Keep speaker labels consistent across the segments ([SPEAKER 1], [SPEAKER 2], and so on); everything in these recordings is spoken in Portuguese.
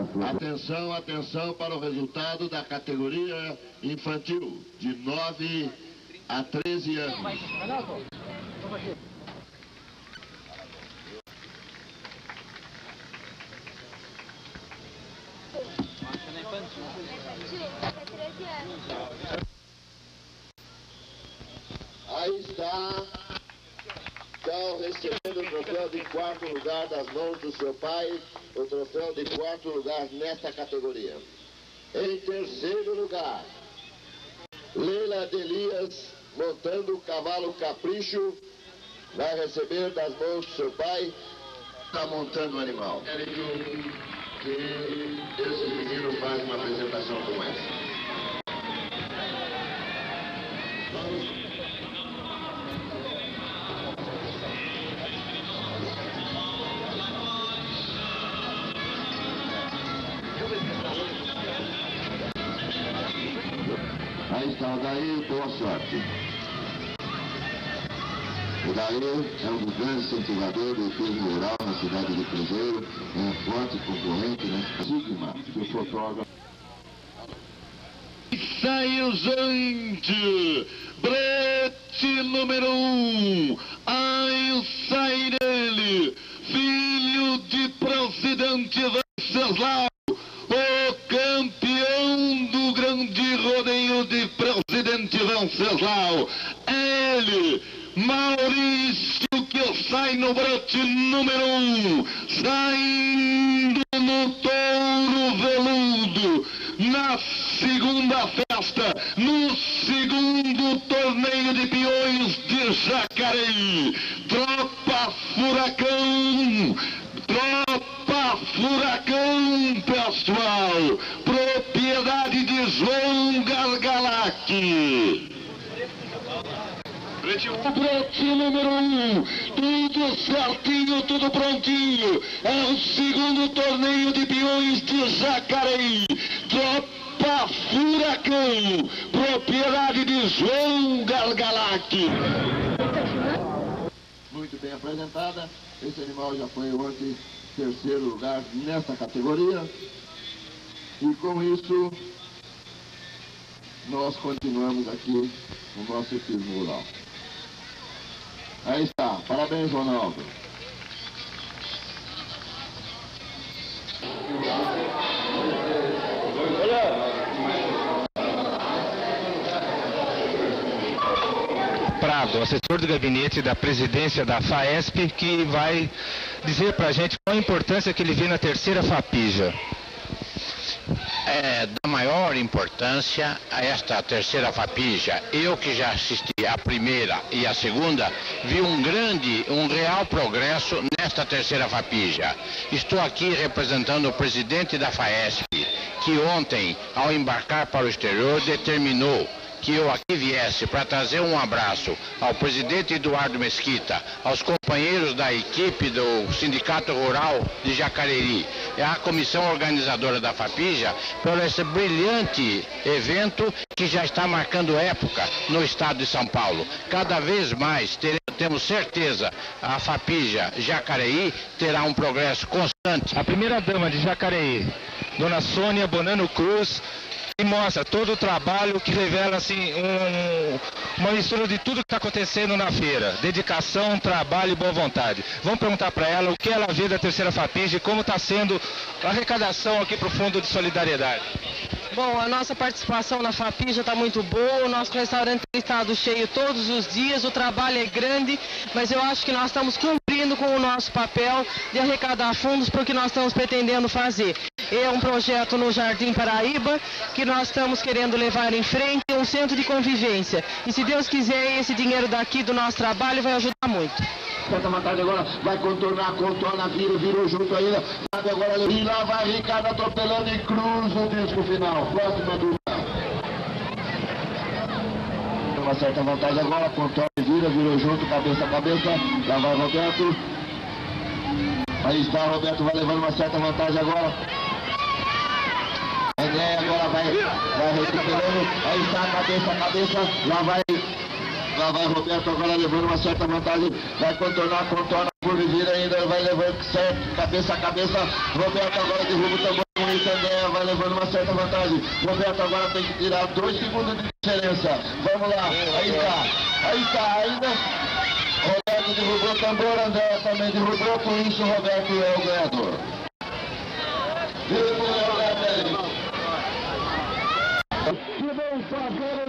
[SPEAKER 1] Atenção, atenção para o resultado da categoria infantil, de 9 a 13 anos. Aí está, recebendo o troféu de quarto lugar das mãos do seu pai, o troféu de quarto lugar nesta categoria. Em terceiro lugar, Leila Delias, montando o cavalo Capricho, vai receber das mãos do seu pai, está montando o animal. Quero que esse menino faz uma apresentação como essa. Aí está o Daí, boa sorte. O Daí é um dos grandes incentivadores do turismo rural na cidade de Cruzeiro, é um forte concorrente nessa sigma do fotógrafo.
[SPEAKER 2] Sai o gente, brete número um, aí no brote número um, saindo
[SPEAKER 1] nesta categoria. E com isso, nós continuamos aqui no nosso turismo rural. Aí está. Parabéns, Ronaldo.
[SPEAKER 3] Prado, assessor do gabinete da presidência da FAESP, que vai dizer para a gente qual a importância que ele vê na terceira FAPIJA.
[SPEAKER 4] É da maior importância a esta terceira FAPIJA. Eu que já assisti a primeira e a segunda, vi um grande, um real progresso nesta terceira FAPIJA. Estou aqui representando o presidente da FAESP, que ontem, ao embarcar para o exterior, determinou que eu aqui viesse para trazer um abraço ao presidente Eduardo Mesquita, aos companheiros da equipe do Sindicato Rural de Jacareí e à comissão organizadora da FAPIJA por esse brilhante evento que já está marcando época no estado de São Paulo. Cada vez mais teremos temos certeza, a FAPIJA Jacareí terá um progresso constante.
[SPEAKER 3] A primeira dama de Jacareí, Dona Sônia Bonano Cruz, e mostra todo o trabalho que revela assim um, uma mistura de tudo que está acontecendo na feira. Dedicação, trabalho e boa vontade. Vamos perguntar para ela o que ela vê da terceira FAPIJ e como está sendo a arrecadação aqui para o Fundo de Solidariedade.
[SPEAKER 5] Bom, a nossa participação na FAPI já está muito boa, o nosso restaurante tem estado cheio todos os dias, o trabalho é grande, mas eu acho que nós estamos cumprindo com o nosso papel de arrecadar fundos para o que nós estamos pretendendo fazer. É um projeto no Jardim Paraíba que nós estamos querendo levar em frente, um centro de convivência. E se Deus quiser, esse dinheiro daqui do nosso trabalho vai ajudar muito.
[SPEAKER 1] Tenta matar agora, vai contornar, contorna, vira, virou junto ainda. Agora, e lá vai Ricardo atropelando e cruza o disco final. Próxima dupla. Uma certa vantagem agora, contorna e vira, virou junto, cabeça a cabeça. Lá vai Roberto. Aí está, Roberto vai levando uma certa vantagem agora. André agora vai, vai recuperando. Aí está, cabeça a cabeça. Lá vai Lá vai Roberto agora levando uma certa vantagem. Vai contornar, contorna por vira ainda, vai levando certo, cabeça a cabeça. Roberto agora derruba o tambor André vai levando uma certa vantagem. Roberto agora tem que tirar dois segundos de diferença. Vamos lá, aí está, aí está, ainda. Roberto derrubou o tambor, André também derrubou, com isso Roberto é o ganhador. Diretor Roberto
[SPEAKER 6] Que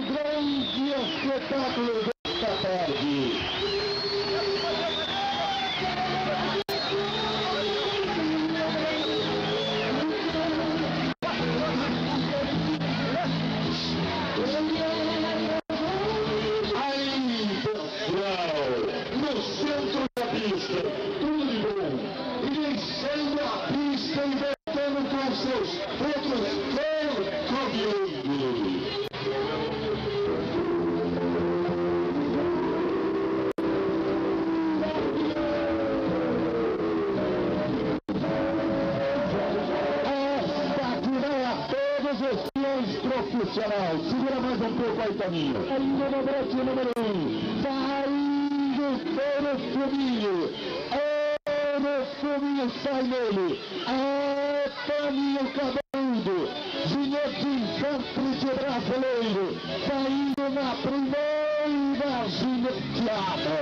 [SPEAKER 6] profissional. Segura mais um pouco aí, Toninho. Ainda no Brasil número 1. Um. Vai indo para o Fuminho. É o Fuminho, sai nele. É Toninho Cabeludo. Ginete Infantry brasileiro. Saindo na primeira gineteada.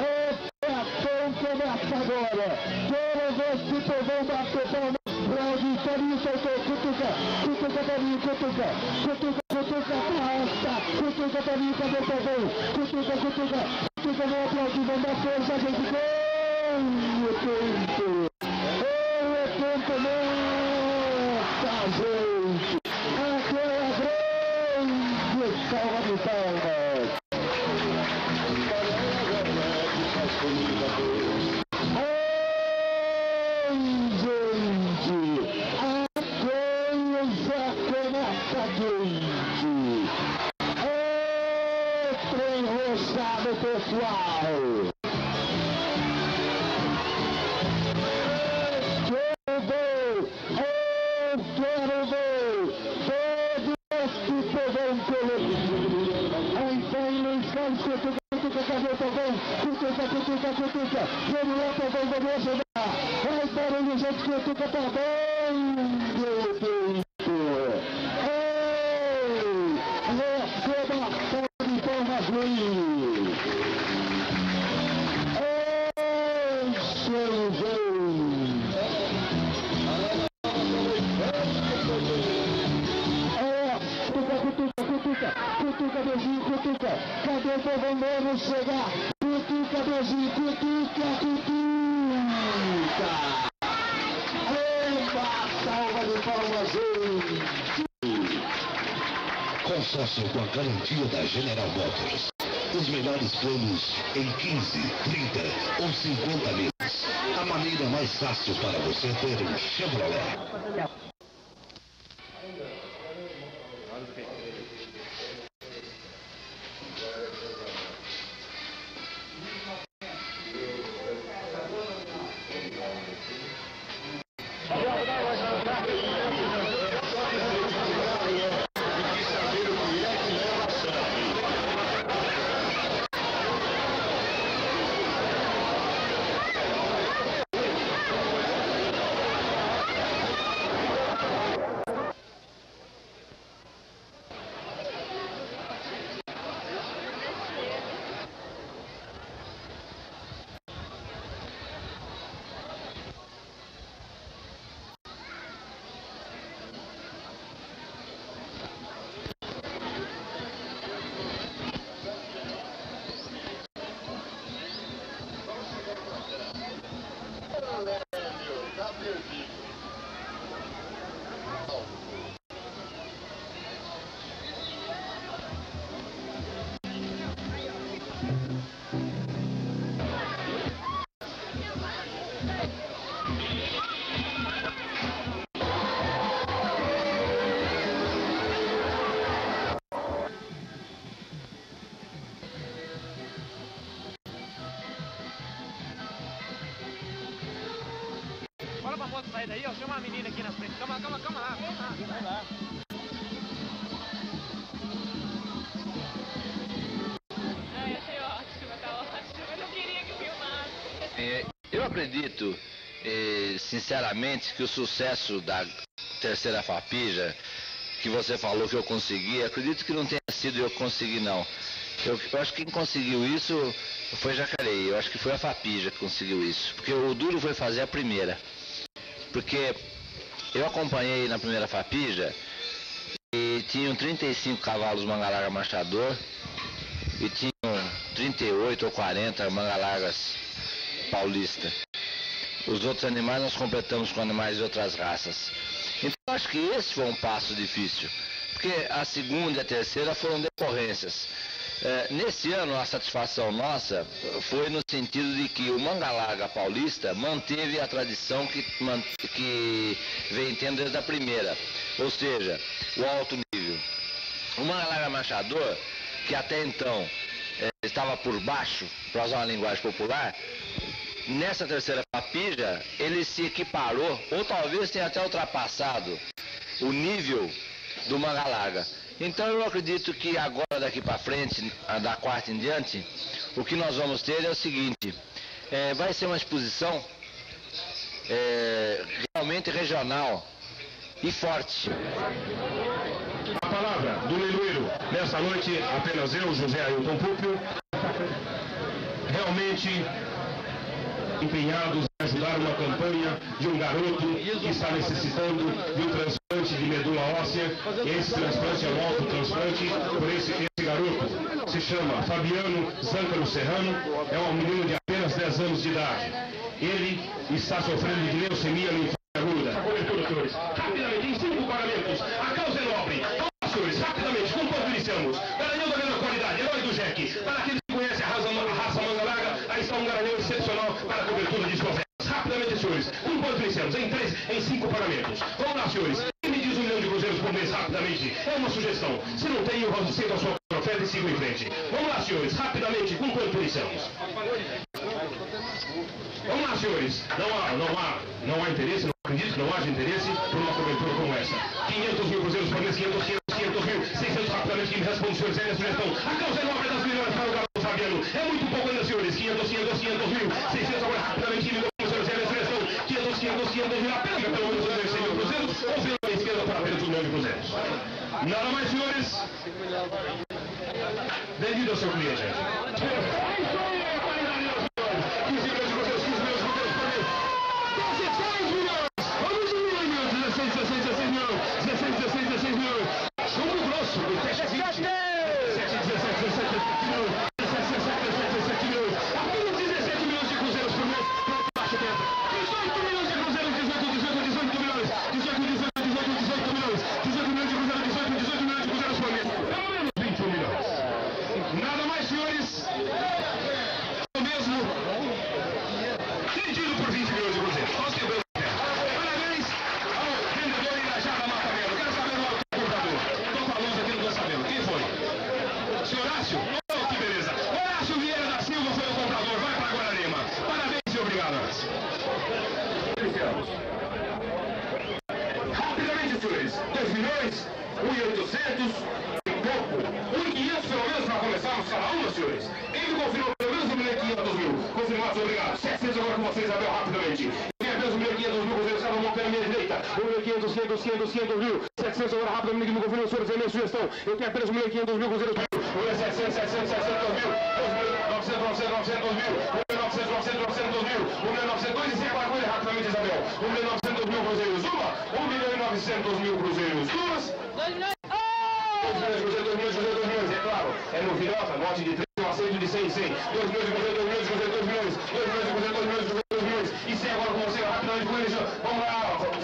[SPEAKER 6] É Petão começa agora. Quero ver se povão bater palma. Toninho soltou, cutuca, cutuca, Toninho, cutuca, cutuca, cutuca, arrasta, cutuca, Toninho, cadê o povão? Cutuca, cutuca, cutuca, vamos aplaudir, vamos dar força, gente, gol!
[SPEAKER 7] Garantia da General Motors. Os melhores planos em 15, 30 ou 50 meses. A maneira mais fácil para você ter um Chevrolet.
[SPEAKER 8] Sinceramente, que o sucesso da
[SPEAKER 7] terceira Fapija, que você falou que eu consegui, acredito que não tenha sido eu que consegui, não. Eu, eu acho que quem conseguiu isso foi Jacareí, eu acho que foi a Fapija que conseguiu isso. Porque o duro foi fazer a primeira. Porque eu acompanhei na primeira Fapija e tinham 35 cavalos manga marchador e tinham 38 ou 40 manga paulista. Os outros animais nós completamos com animais de outras raças. Então acho que esse foi um passo difícil, porque a segunda e a terceira foram decorrências. É, nesse ano, a satisfação nossa foi no sentido de que o Mangalaga Paulista manteve a tradição que, que vem tendo desde a primeira, ou seja, o alto nível. O Mangalaga Machador, que até então é, estava por baixo, para usar uma linguagem popular, nessa terceira papija ele se equiparou, ou talvez tenha até ultrapassado o nível do Mangalaga. Então eu acredito que agora daqui para frente, da quarta em diante, o que nós vamos ter é o seguinte, é, vai ser uma exposição é, realmente regional e forte.
[SPEAKER 9] A palavra do leiloeiro nessa noite, apenas eu, José Ailton Púpio, realmente empenhados em ajudar uma campanha de um garoto que está necessitando de um transplante de medula óssea. Esse transplante é um autotransplante por esse, esse garoto. Se chama Fabiano Zâncaro Serrano, é um menino de apenas 10 anos de idade. Ele está sofrendo de leucemia linfática aguda. Rapidamente, em cinco pagamentos. A causa é nobre. Vamos, senhores, rapidamente, com quanto 600 em três, em cinco pagamentos. Vamos lá, senhores. Quem me diz um milhão de cruzeiros por mês rapidamente? É uma sugestão. Se não tem, eu aceito a sua profeta e sigo em frente. Vamos lá, senhores, rapidamente, com quanto iniciamos? Vamos lá, senhores. Não há, não há, não há interesse, não acredito que não haja interesse por uma cobertura como essa. 500 mil cruzeiros por mês, 500, 500, 500 mil, 600 rapidamente, que me responde, senhores, é a sugestão. A causa é nobre é das milhões para o garoto Fabiano. É muito pouco ainda, senhores. 500, 500, 500 mil, 600 agora rapidamente, me. 500 mil, apenas pelo menos os 100 mil cruzeiros, ou pela esquerda para um milhão de cruzeiros. Nada mais, senhores. Bem-vindo ao seu cliente. 500, 500, 500 mil. 700 agora rapidamente, que me confirmou, senhores, é minha sugestão. Eu tenho apenas 1.500 mil cruzeiros. 1.700, 700, 700 mil. 2.900, 900, 900 mil. 1.900, 900, 900 mil. 1.900, 2 e agora com ele rapidamente, Isabel. 1.900 mil cruzeiros. Uma. 1 milhão e 900 mil cruzeiros. Duas. 2 milhões. 2 milhões de cruzeiros, 2 milhões de cruzeiros, 2 milhões. É claro, é no filhota, note de 3, eu aceito de 100 100. 2 milhões cruzeiros, 2 milhões de cruzeiros, 2 milhões. 2 milhões de cruzeiros, 2 milhões de cruzeiros, 2 milhões. E 100 agora com você, rapidamente com ele. Vamos lá,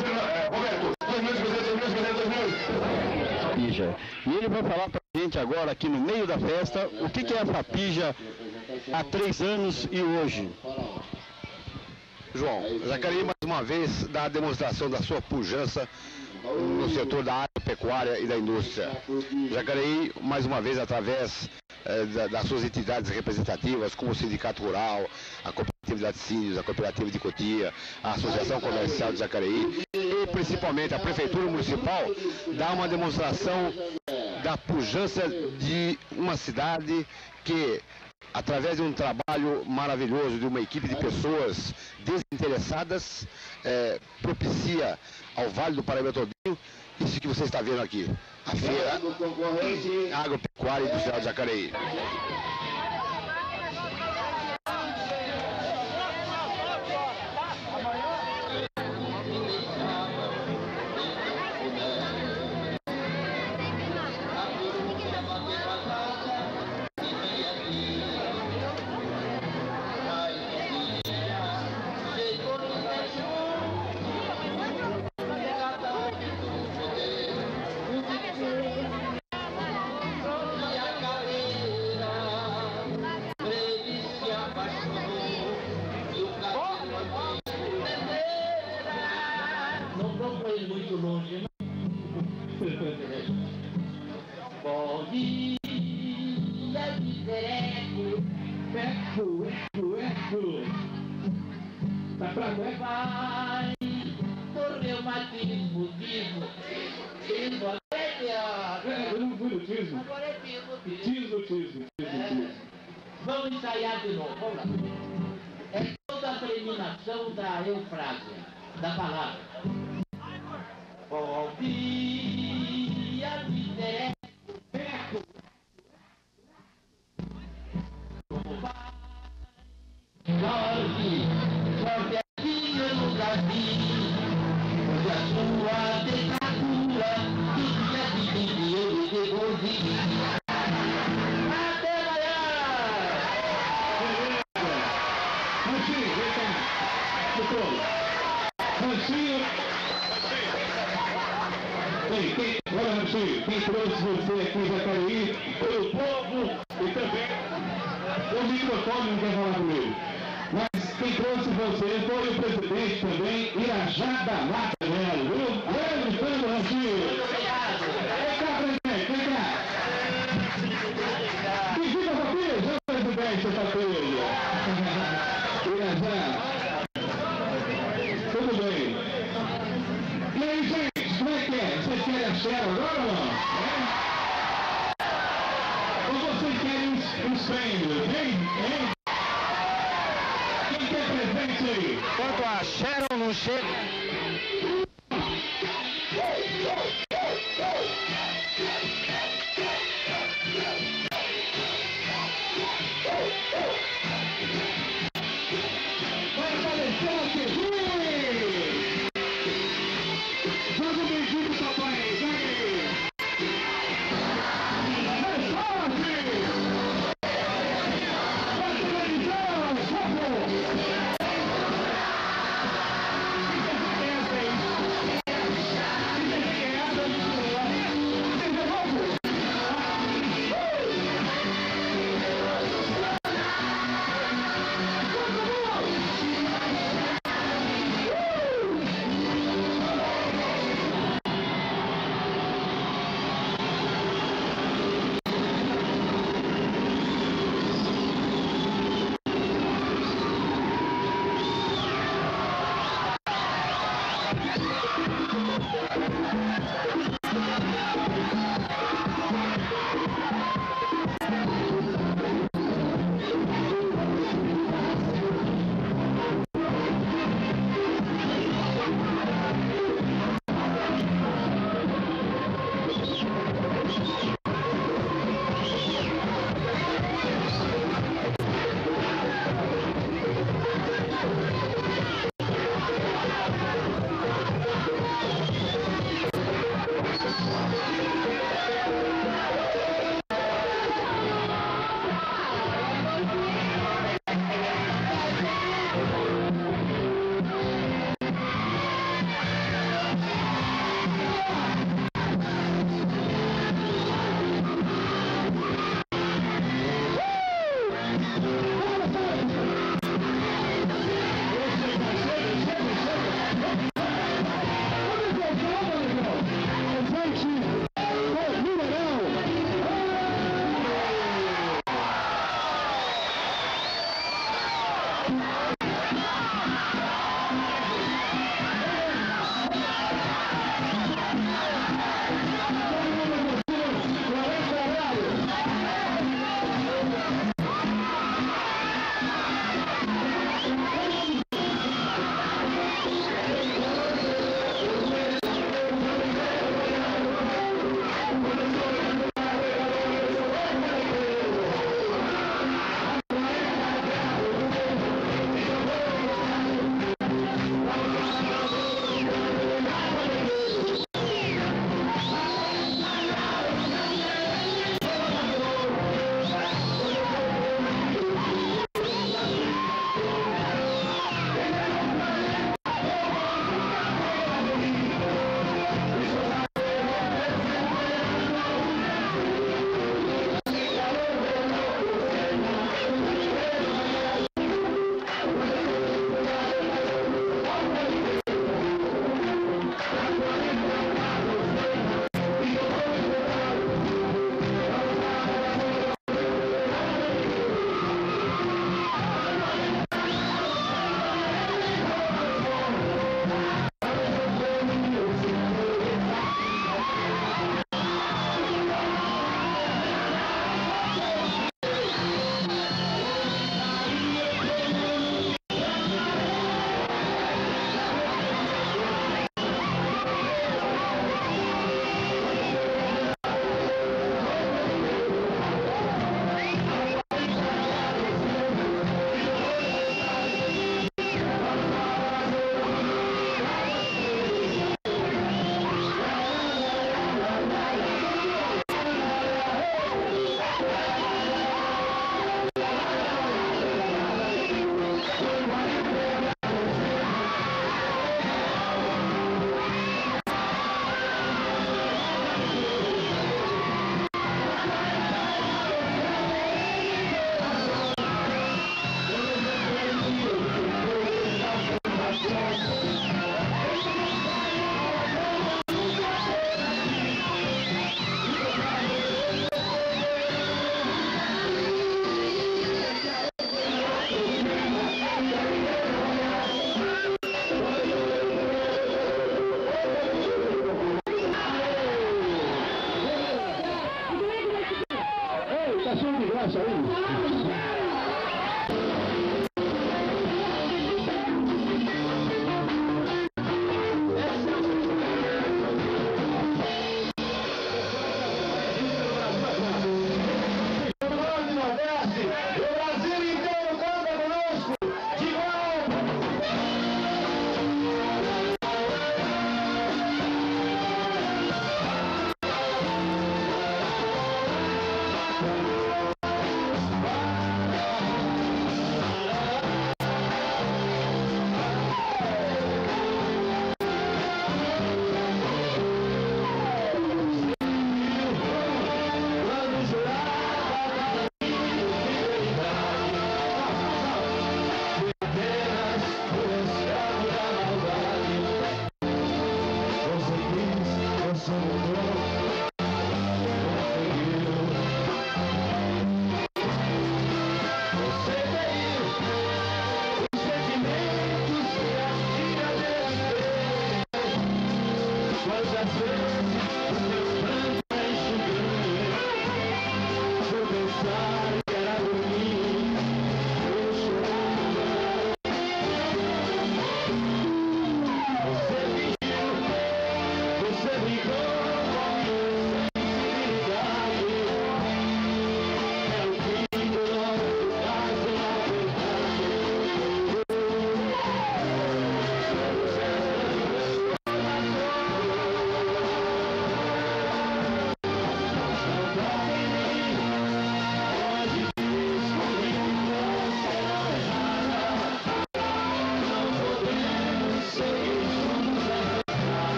[SPEAKER 2] Fapija. E ele vai falar pra gente agora, aqui no meio da festa, o que, que é a Fapija há três anos e hoje.
[SPEAKER 10] João, Jacareí mais uma vez dá a demonstração da sua pujança no setor da agropecuária e da indústria. Jacareí, mais uma vez, através eh, da- das suas entidades representativas, como o Sindicato Rural, a Cooperativa de Laticínios, a Cooperativa de Cotia, a Associação Comercial de Jacareí principalmente a Prefeitura Municipal dá uma demonstração da pujança de uma cidade que, através de um trabalho maravilhoso de uma equipe de pessoas desinteressadas, é, propicia ao Vale do Paraíba todinho isso que você está vendo aqui, a feira agropecuária industrial de Jacareí.
[SPEAKER 2] fizeram vamos! É?
[SPEAKER 9] Ou vocês querem uns, uns prêmios, hein? hein? Quem quer presente aí?
[SPEAKER 3] Quanto a Cheryl não chega...
[SPEAKER 2] Thank you.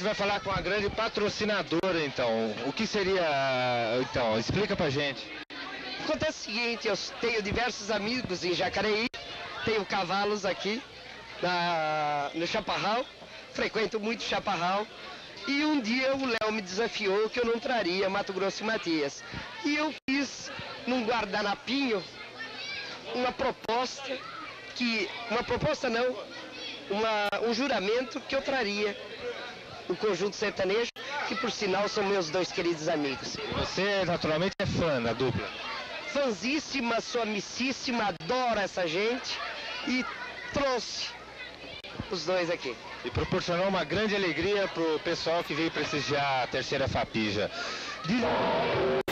[SPEAKER 2] Gente vai falar com a grande patrocinadora, então. O que seria, então? Explica pra gente.
[SPEAKER 11] Acontece o seguinte, eu tenho diversos amigos em Jacareí, tenho cavalos aqui na, no Chaparral, frequento muito Chaparral, e um dia o Léo me desafiou que eu não traria Mato Grosso e Matias. E eu fiz num guardanapinho uma proposta que. Uma proposta não, uma, um juramento que eu traria o conjunto sertanejo, que por sinal são meus dois queridos amigos.
[SPEAKER 2] Você naturalmente é fã da dupla.
[SPEAKER 11] Fãzíssima, sou amicíssima, adoro essa gente e trouxe os dois aqui.
[SPEAKER 2] E proporcionou uma grande alegria pro pessoal que veio prestigiar a terceira Fapija. Diz-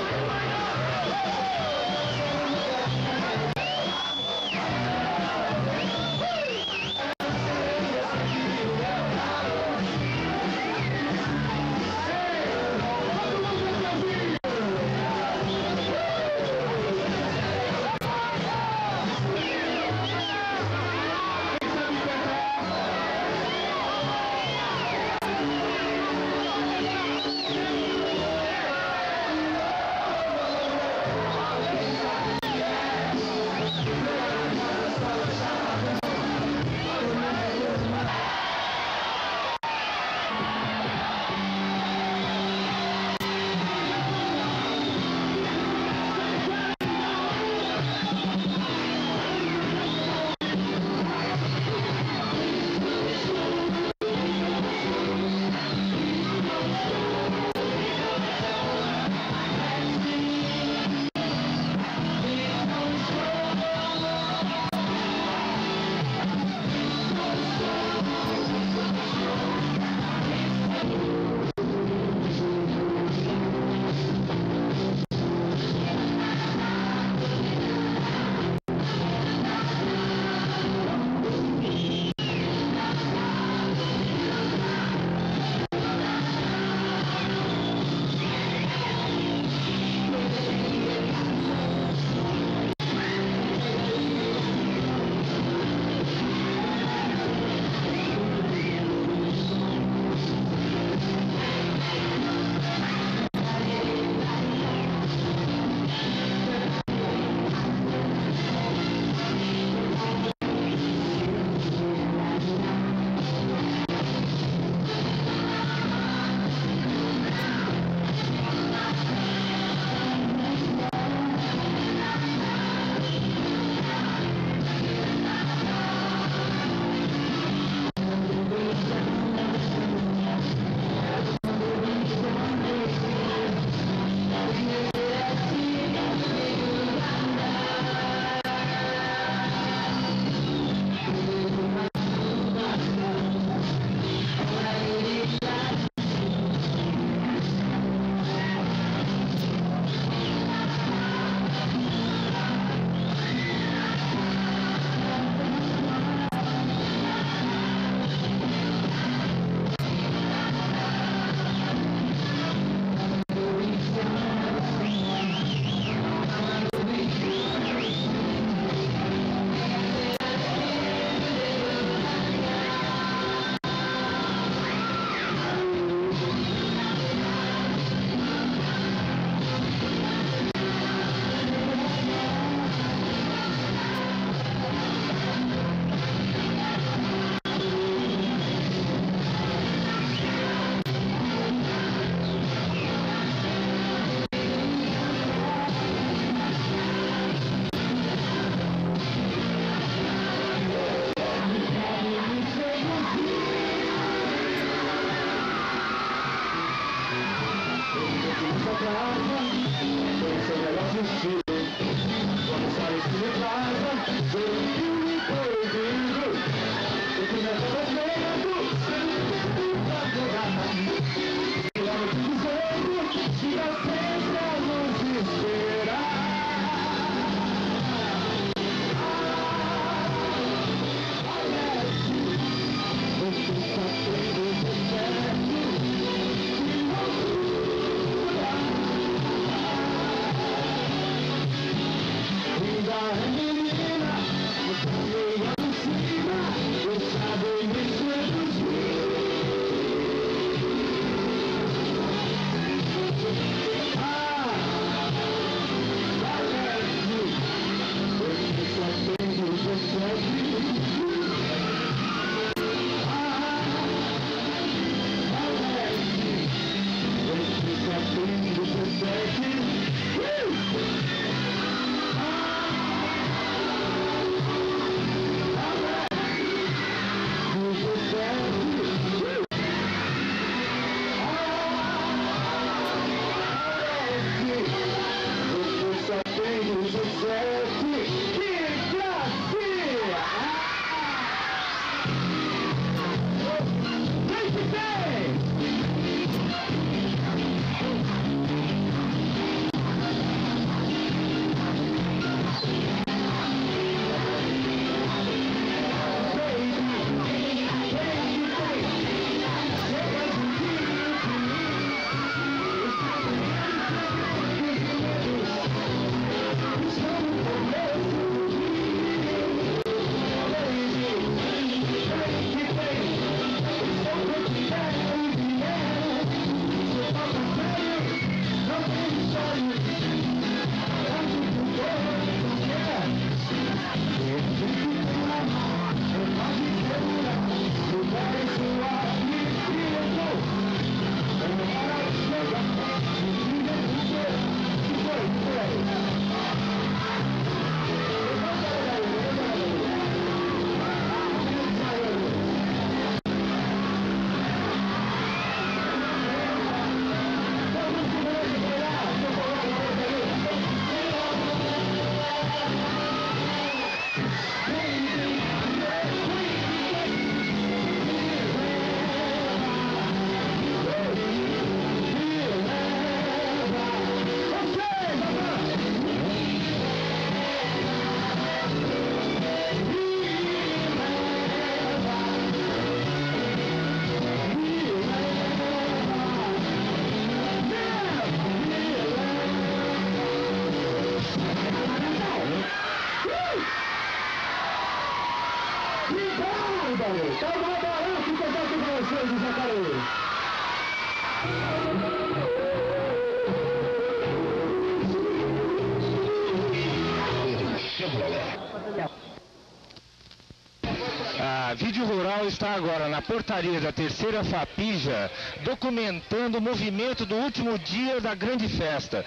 [SPEAKER 3] portaria da terceira FAPIJA, documentando o movimento do último dia da grande festa.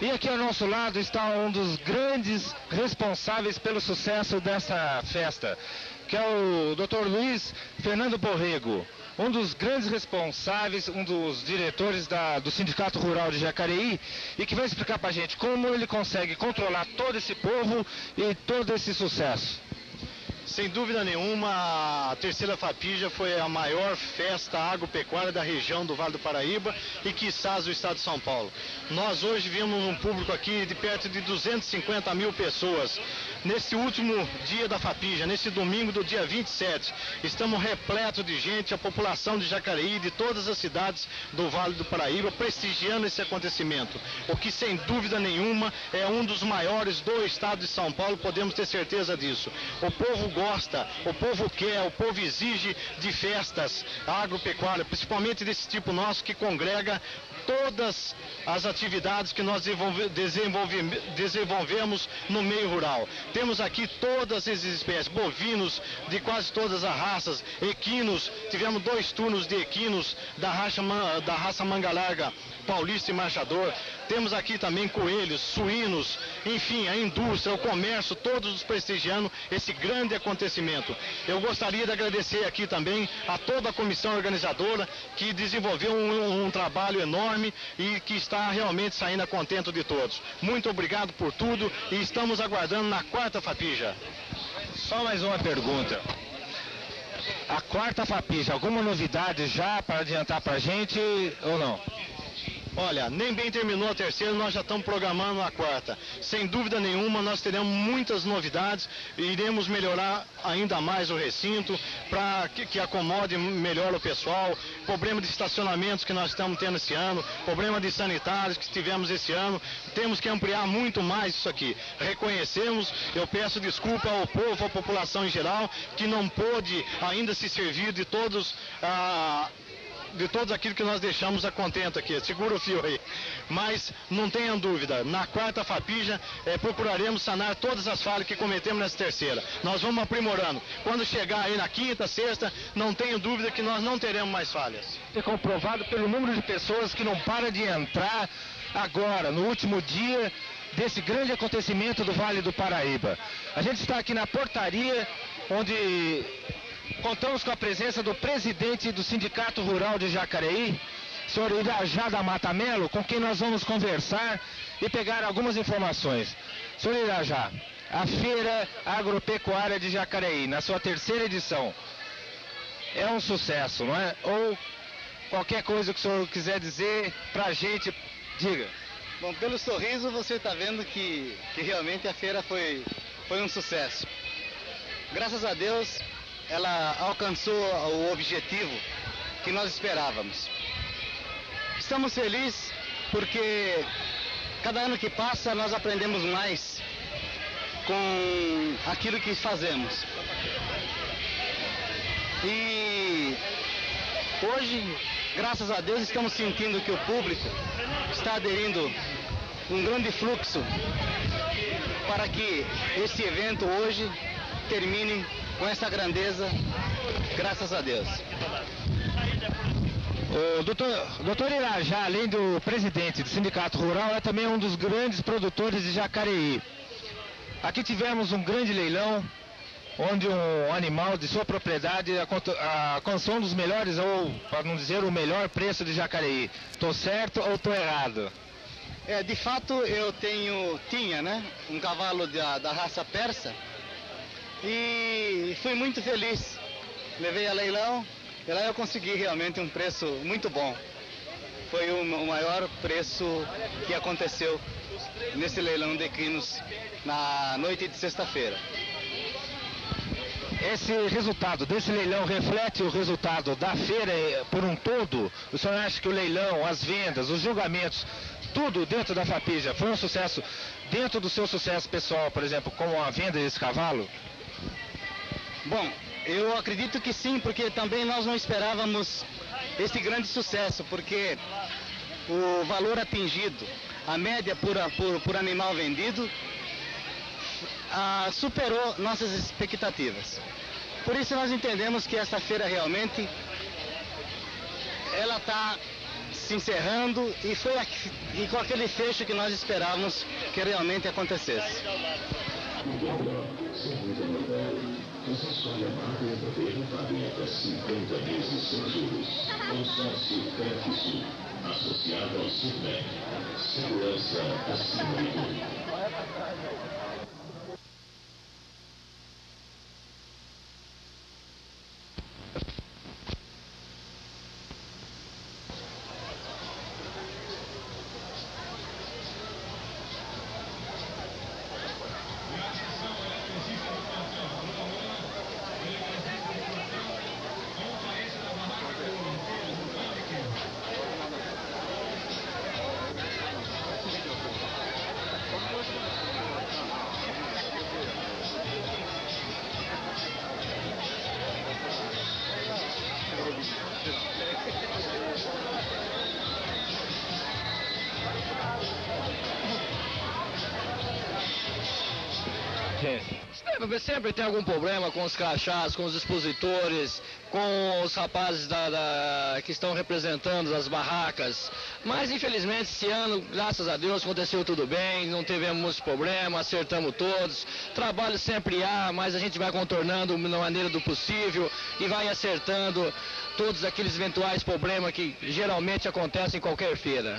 [SPEAKER 3] E aqui ao nosso lado está um dos grandes responsáveis pelo sucesso dessa festa, que é o Dr. Luiz Fernando Borrego, um dos grandes responsáveis, um dos diretores da, do Sindicato Rural de Jacareí, e que vai explicar para a gente como ele consegue controlar todo esse povo e todo esse sucesso.
[SPEAKER 12] Sem dúvida nenhuma, a terceira Fapija foi a maior festa agropecuária da região do Vale do Paraíba e quiçás do estado de São Paulo. Nós hoje vimos um público aqui de perto de 250 mil pessoas. Nesse último dia da Fapija, nesse domingo do dia 27, estamos repletos de gente, a população de Jacareí, de todas as cidades do Vale do Paraíba, prestigiando esse acontecimento. O que sem dúvida nenhuma é um dos maiores do estado de São Paulo, podemos ter certeza disso. O povo gosta, o povo quer, o povo exige de festas agropecuárias, principalmente desse tipo nosso que congrega todas as atividades que nós desenvolve, desenvolvemos no meio rural. Temos aqui todas as espécies, bovinos de quase todas as raças, equinos, tivemos dois turnos de equinos da raça, da raça manga larga, paulista e marchador. Temos aqui também coelhos, suínos, enfim, a indústria, o comércio, todos prestigiando esse grande acontecimento. Eu gostaria de agradecer aqui também a toda a comissão organizadora que desenvolveu um, um trabalho enorme e que está realmente saindo contento de todos. Muito obrigado por tudo e estamos aguardando na quarta Fapija.
[SPEAKER 3] Só mais uma pergunta. A quarta Fapija, alguma novidade já para adiantar para a gente ou não?
[SPEAKER 12] Olha, nem bem terminou a terceira, nós já estamos programando a quarta. Sem dúvida nenhuma, nós teremos muitas novidades e iremos melhorar ainda mais o recinto para que, que, acomode melhor o pessoal. Problema de estacionamentos que nós estamos tendo esse ano, problema de sanitários que tivemos esse ano. Temos que ampliar muito mais isso aqui. Reconhecemos, eu peço desculpa ao povo, à população em geral, que não pôde ainda se servir de todos. Ah, de todos aquilo que nós deixamos a contento aqui. Segura o fio aí. Mas não tenham dúvida, na quarta FAPIJA é, procuraremos sanar todas as falhas que cometemos nessa terceira. Nós vamos aprimorando. Quando chegar aí na quinta, sexta, não tenho dúvida que nós não teremos mais falhas.
[SPEAKER 3] É comprovado pelo número de pessoas que não para de entrar agora, no último dia desse grande acontecimento do Vale do Paraíba. A gente está aqui na portaria onde Contamos com a presença do presidente do Sindicato Rural de Jacareí, senhor Irajá da Mata Melo, com quem nós vamos conversar e pegar algumas informações. Senhor Irajá, a Feira Agropecuária de Jacareí, na sua terceira edição, é um sucesso, não é? Ou qualquer coisa que o senhor quiser dizer para a gente, diga.
[SPEAKER 13] Bom, pelo sorriso você está vendo que, que realmente a feira foi, foi um sucesso. Graças a Deus, ela alcançou o objetivo que nós esperávamos. Estamos felizes porque cada ano que passa nós aprendemos mais com aquilo que fazemos. E hoje, graças a Deus, estamos sentindo que o público está aderindo um grande fluxo para que esse evento hoje termine com essa grandeza, graças a Deus.
[SPEAKER 3] O doutor, doutor Irajá, além do presidente do Sindicato Rural, é também um dos grandes produtores de Jacareí. Aqui tivemos um grande leilão, onde um animal de sua propriedade alcançou um dos melhores, ou para não dizer o melhor preço de Jacareí. Estou certo ou estou errado?
[SPEAKER 13] É, de fato eu tenho, tinha, né, um cavalo da, da raça persa, e fui muito feliz. Levei a leilão e lá eu consegui realmente um preço muito bom. Foi o, maior preço que aconteceu nesse leilão de equinos na noite de sexta-feira.
[SPEAKER 3] Esse resultado desse leilão reflete o resultado da feira por um todo? O senhor acha que o leilão, as vendas, os julgamentos, tudo dentro da Fapija foi um sucesso dentro do seu sucesso pessoal, por exemplo, como a venda desse cavalo?
[SPEAKER 13] Bom, eu acredito que sim, porque também nós não esperávamos esse grande sucesso, porque o valor atingido, a média por, por, por animal vendido, ah, superou nossas expectativas. Por isso nós entendemos que essa feira realmente ela está se encerrando e foi aqui, e com aquele fecho que nós esperávamos que realmente acontecesse.
[SPEAKER 14] Você escolhe a marca e aproveita aberta 50 vezes sem juros. Consórcio Crefsul, associado ao Sudec. Segurança acima de tudo.
[SPEAKER 15] Sempre, sempre tem algum problema com os crachás, com os expositores, com os rapazes da, da- que estão representando as barracas. Mas infelizmente esse ano, graças a Deus, aconteceu tudo bem, não tivemos muitos problemas, acertamos todos. Trabalho sempre há, mas a gente vai contornando da maneira do possível e vai acertando todos aqueles eventuais problemas que geralmente acontecem em qualquer feira.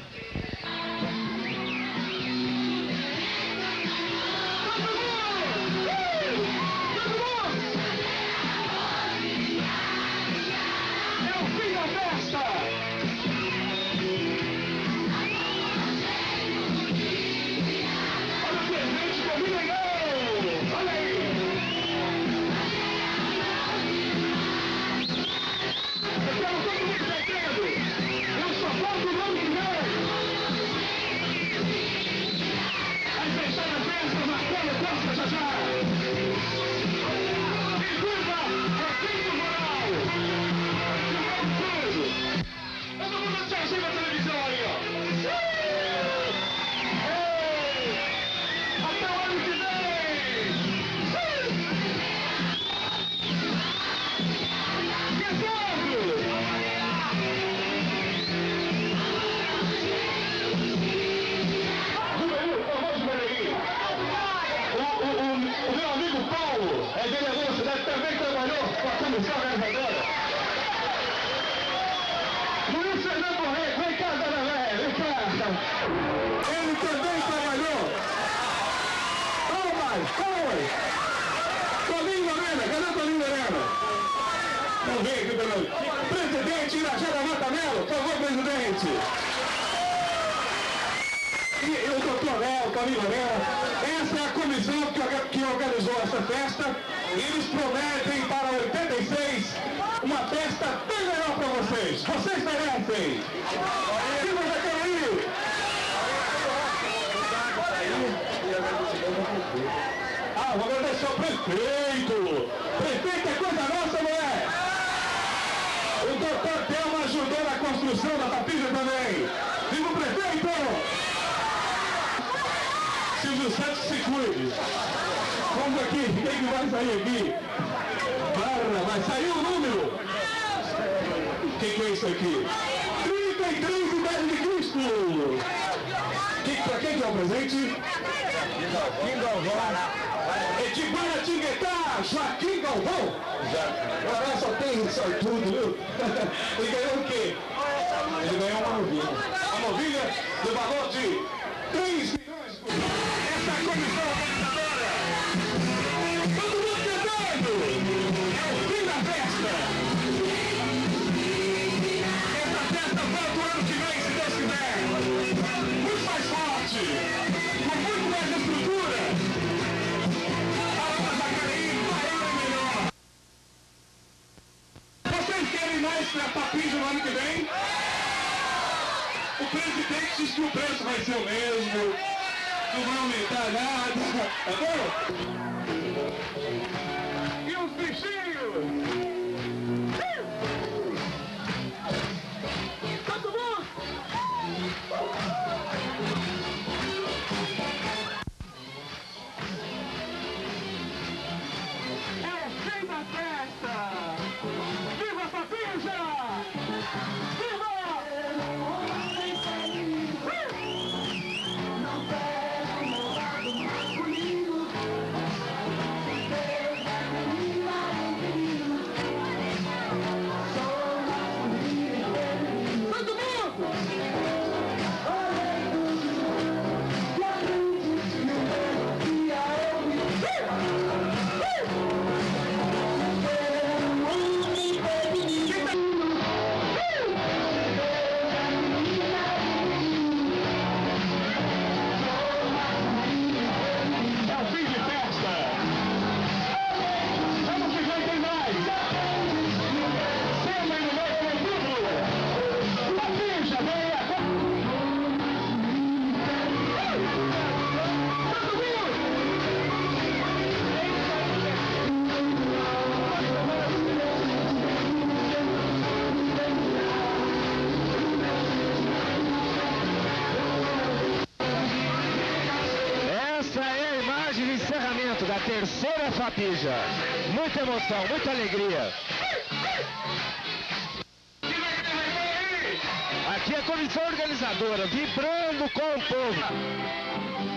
[SPEAKER 9] Agradecer ao prefeito. Prefeito é coisa nossa, mulher. O doutor Thelma ajudou na construção da tapija também. Viva o prefeito! Silvio Santos se cuide. Vamos aqui, quem que vai sair aqui? Barra, vai sair o número. O que, que é isso aqui? 33 idade de Cristo. Que, pra quem que é o presente? Joaquim Galvão. De Guaratinguetá, Joaquim Galvão. Agora só tem sortudo, viu? Ele ganhou o quê? Ele ganhou uma novilha. Uma novilha do valor de o mesmo, não vai aumentar nada, tá bom? E os bichinhos?
[SPEAKER 2] De encerramento da terceira Fapija. Muita emoção, muita alegria. Aqui é a comissão organizadora, vibrando com o povo.